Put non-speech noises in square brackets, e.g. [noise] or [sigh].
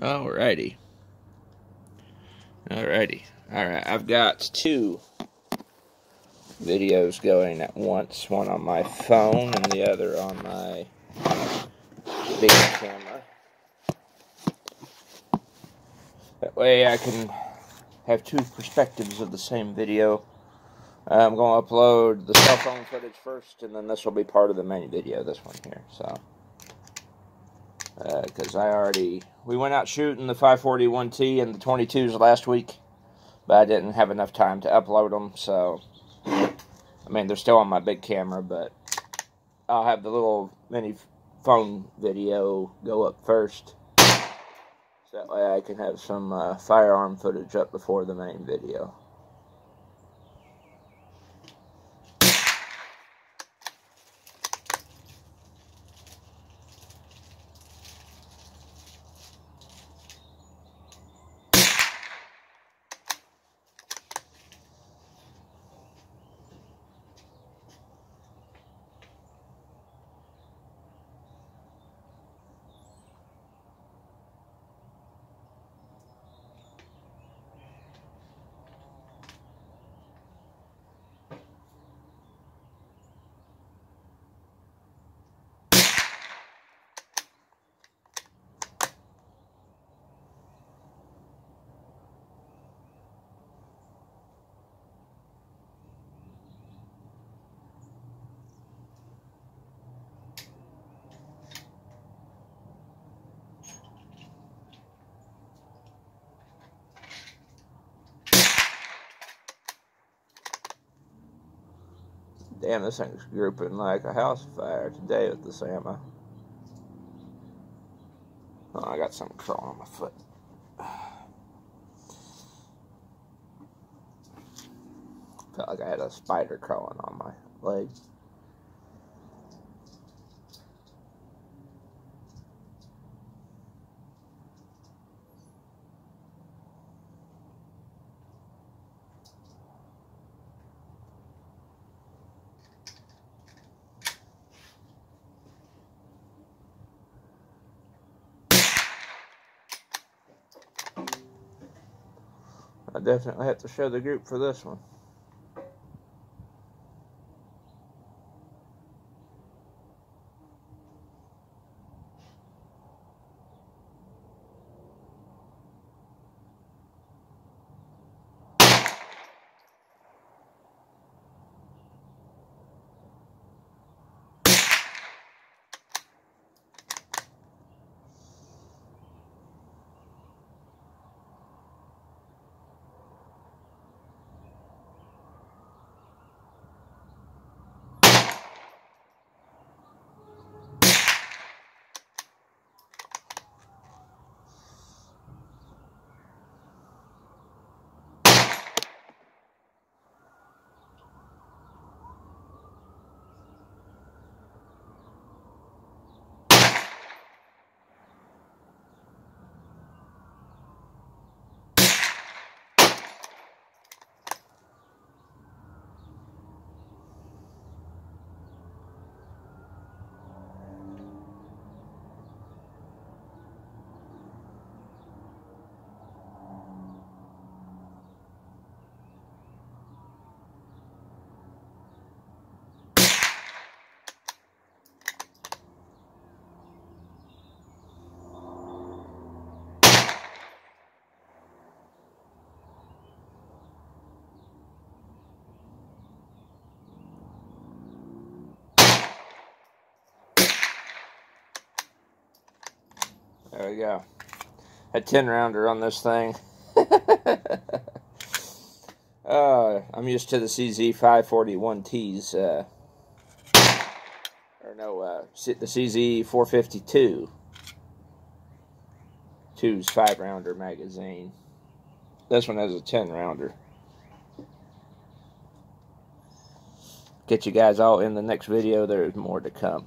Alrighty. Alrighty. Alright, I've got two videos going at once. One on my phone and the other on my big camera. That way I can have two perspectives of the same video. I'm going to upload the cell phone footage first, and then this will be part of the main video, this one here. So because uh, I already we went out shooting the 541T and the 22s last week, but I didn't have enough time to upload them. So, I mean, they're still on my big camera, but I'll have the little mini phone video go up first. So that way I can have some uh, firearm footage up before the main video. Damn, this thing's grouping like a house fire today with this ammo. Oh, I got something crawling on my foot. [sighs] Felt like I had a spider crawling on my leg. Definitely have to show the group for this one. There we go. A 10 rounder on this thing. [laughs] uh, I'm used to the CZ 541Ts. Uh, or no, uh, the CZ 452. Two's 5 rounder magazine. This one has a 10 rounder. Get you guys all in the next video. There's more to come.